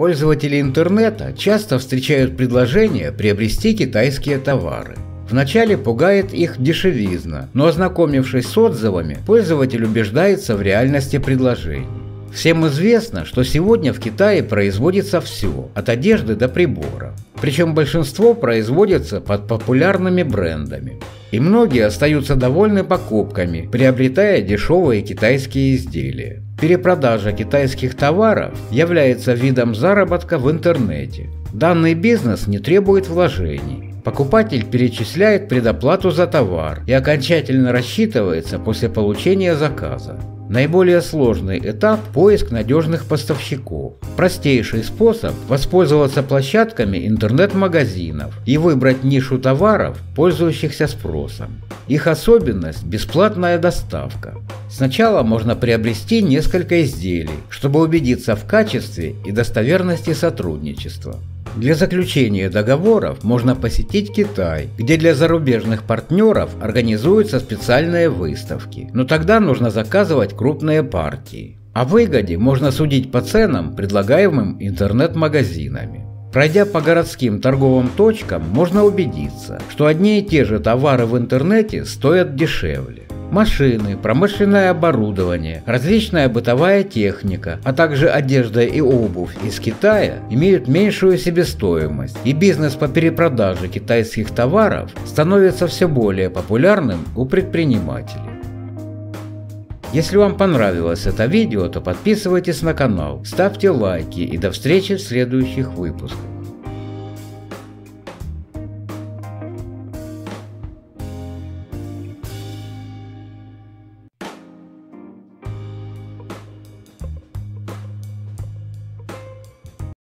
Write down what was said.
Пользователи интернета часто встречают предложение приобрести китайские товары. Вначале пугает их дешевизна, но ознакомившись с отзывами, пользователь убеждается в реальности предложений. Всем известно, что сегодня в Китае производится все, от одежды до прибора. Причем большинство производится под популярными брендами. И многие остаются довольны покупками, приобретая дешевые китайские изделия. Перепродажа китайских товаров является видом заработка в интернете. Данный бизнес не требует вложений. Покупатель перечисляет предоплату за товар и окончательно рассчитывается после получения заказа. Наиболее сложный этап – поиск надежных поставщиков. Простейший способ – воспользоваться площадками интернет-магазинов и выбрать нишу товаров, пользующихся спросом. Их особенность – бесплатная доставка. Сначала можно приобрести несколько изделий, чтобы убедиться в качестве и достоверности сотрудничества. Для заключения договоров можно посетить Китай, где для зарубежных партнеров организуются специальные выставки, но тогда нужно заказывать крупные партии. О выгоде можно судить по ценам, предлагаемым интернет-магазинами. Пройдя по городским торговым точкам, можно убедиться, что одни и те же товары в интернете стоят дешевле машины, промышленное оборудование, различная бытовая техника, а также одежда и обувь из Китая имеют меньшую себестоимость, и бизнес по перепродаже китайских товаров становится все более популярным у предпринимателей. Если вам понравилось это видео, то подписывайтесь на канал, ставьте лайки и до встречи в следующих выпусках.